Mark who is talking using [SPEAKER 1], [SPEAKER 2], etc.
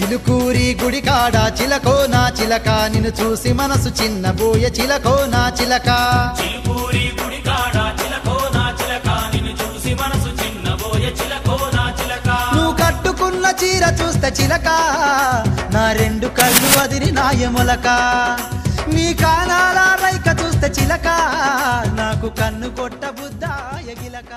[SPEAKER 1] చిలుకూరి గుడికాడ చిలకో నా చిలక. నిన్ను చూసి మనసు చిన్నబోయ చిలకో నా చిలక.
[SPEAKER 2] చిలుకూరి చిలకో నా చిలక. నిన్ను చూసి మనసు చిన్నబోయ చిలకో నా చిలక.
[SPEAKER 1] నువ్వు కట్టుకున్న చీర చూస్తే చిలక. నా రెండు కళ్ళు అదిరి నాయములక నీ కానాల రైక చూస్తే చిలక. నాకు కన్ను కొట్ట బుద్ధ ఎగిలక